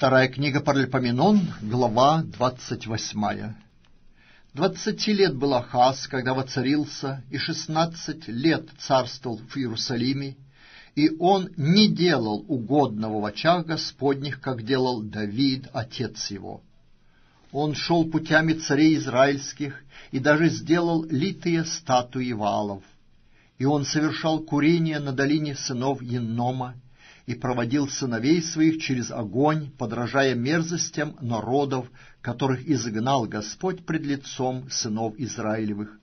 Вторая книга Паральпоменон, глава двадцать восьмая. Двадцати лет был Ахаз, когда воцарился, и шестнадцать лет царствовал в Иерусалиме, и он не делал угодного в очах Господних, как делал Давид, отец его. Он шел путями царей израильских и даже сделал литые статуи валов. И он совершал курение на долине сынов Еннома, и проводил сыновей своих через огонь, подражая мерзостям народов, которых изгнал Господь пред лицом сынов Израилевых,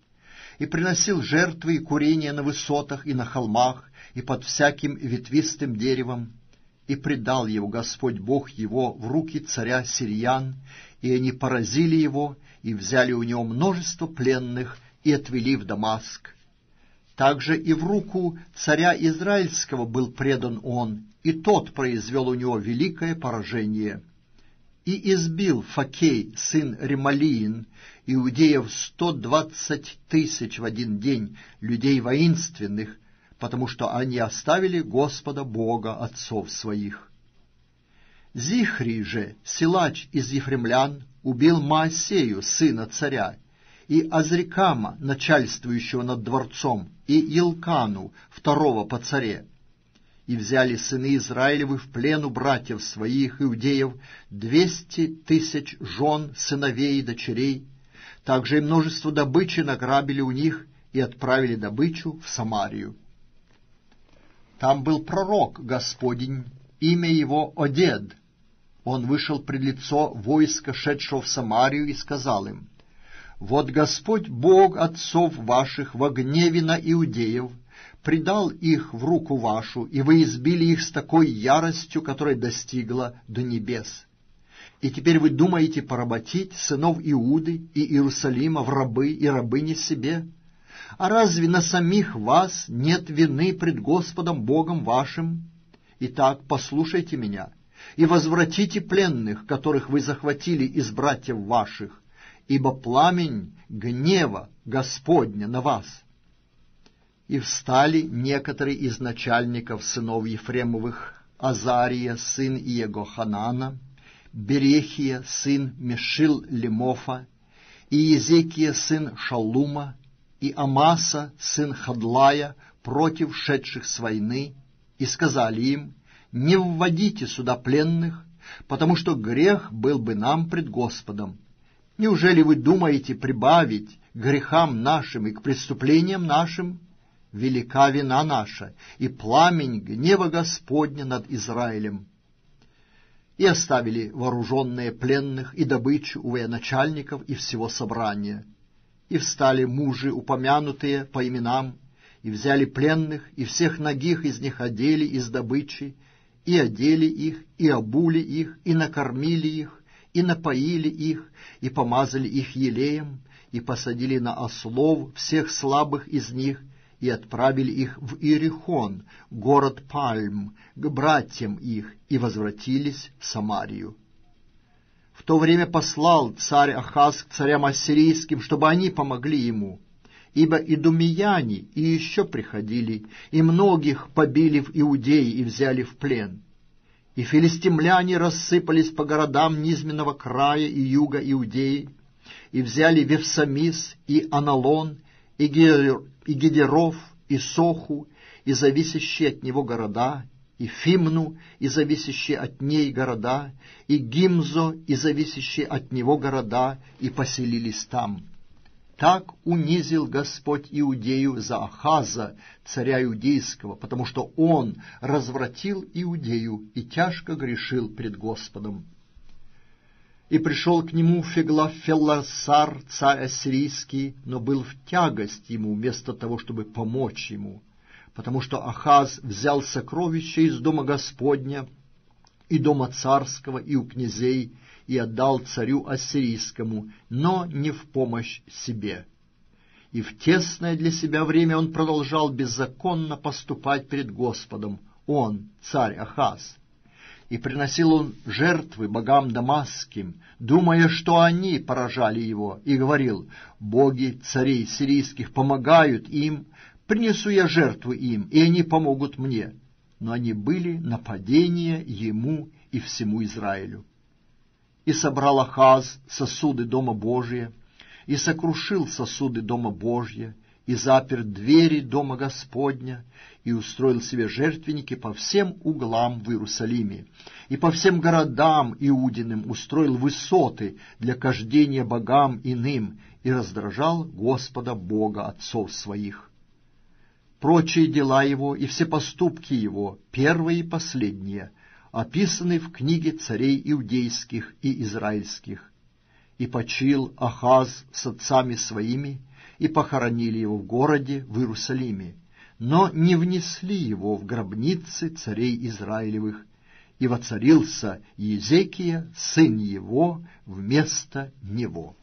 и приносил жертвы и курения на высотах и на холмах, и под всяким ветвистым деревом, и предал его Господь Бог его в руки царя Сириян, и они поразили его, и взяли у него множество пленных, и отвели в Дамаск. Также и в руку царя Израильского был предан он, и тот произвел у него великое поражение. И избил Факей, сын Ремалиин, иудеев сто двадцать тысяч в один день, людей воинственных, потому что они оставили Господа Бога отцов своих. Зихри же, силач из ефремлян, убил Маасею, сына царя, и Азрикама, начальствующего над дворцом, и Илкану, второго по царе, и взяли сыны Израилевы в плен у братьев своих, иудеев, двести тысяч жен, сыновей и дочерей. Также и множество добычи награбили у них и отправили добычу в Самарию. Там был пророк Господень, имя его Одед. Он вышел пред лицо войска, шедшего в Самарию, и сказал им, «Вот Господь Бог отцов ваших во гневе на иудеев, предал их в руку вашу, и вы избили их с такой яростью, которая достигла до небес. И теперь вы думаете поработить сынов Иуды и Иерусалима в рабы и рабыни себе? А разве на самих вас нет вины пред Господом Богом вашим? Итак, послушайте меня, и возвратите пленных, которых вы захватили из братьев ваших, ибо пламень гнева Господня на вас» и встали некоторые из начальников сынов Ефремовых, Азария, сын Иегоханана, Берехия, сын Мешил-Лемофа, и Езекия, сын Шалума, и Амаса, сын Хадлая, против шедших с войны, и сказали им, «Не вводите сюда пленных, потому что грех был бы нам пред Господом. Неужели вы думаете прибавить грехам нашим и к преступлениям нашим?» велика вина наша, и пламень гнева Господня над Израилем. И оставили вооруженные пленных и добычу у военачальников и всего собрания. И встали мужи, упомянутые по именам, и взяли пленных, и всех ногих из них одели из добычи, и одели их, и обули их, и накормили их, и напоили их, и помазали их елеем, и посадили на ослов всех слабых из них, и отправили их в Иерихон, город Пальм, к братьям их, и возвратились в Самарию. В то время послал царь Ахаз к царям ассирийским, чтобы они помогли ему, ибо и думияне и еще приходили, и многих побили в Иудеи и взяли в плен. И филистимляне рассыпались по городам низменного края и юга Иудеи, и взяли Вевсамис и Аналон, и Гедеров, и Соху, и зависящие от него города, и Фимну, и зависящие от ней города, и Гимзо, и зависящие от него города, и поселились там. Так унизил Господь Иудею за Ахаза, царя иудейского, потому что он развратил Иудею и тяжко грешил пред Господом. И пришел к нему Феглафелласар, царь ассирийский, но был в тягость ему вместо того, чтобы помочь ему, потому что Ахаз взял сокровища из дома Господня и дома царского, и у князей, и отдал царю ассирийскому, но не в помощь себе. И в тесное для себя время он продолжал беззаконно поступать перед Господом, он, царь Ахаз и приносил он жертвы богам дамасским, думая, что они поражали его, и говорил, «Боги царей сирийских помогают им, принесу я жертву им, и они помогут мне». но они были нападение ему и всему Израилю. И собрал Ахаз сосуды Дома Божия, и сокрушил сосуды Дома Божия, и запер двери Дома Господня, и устроил себе жертвенники по всем углам в Иерусалиме, и по всем городам Иудиным устроил высоты для кождения богам иным, и раздражал Господа Бога отцов своих. Прочие дела его и все поступки его, первые и последние, описаны в книге царей иудейских и израильских. И почил Ахаз с отцами своими, и похоронили его в городе в Иерусалиме, но не внесли его в гробницы царей Израилевых, и воцарился Езекия, сын его, вместо него.